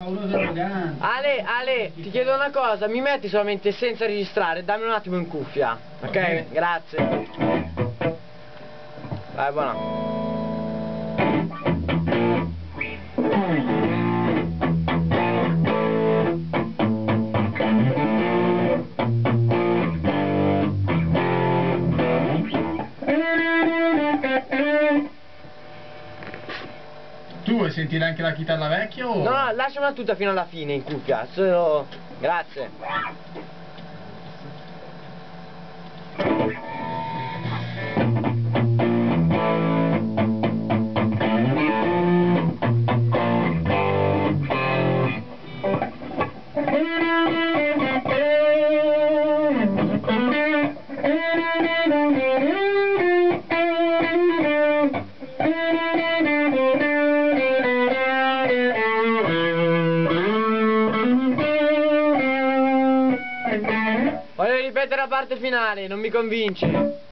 Ale, Ale, ti chiedo una cosa, mi metti solamente senza registrare, dammi un attimo in cuffia, ok? okay. Grazie. Vai, buona. Tu vuoi sentire anche la chitarra vecchia o... No, lasciamela tutta fino alla fine in cuffia, solo... Grazie. Voglio ripetere la parte finale, non mi convinci.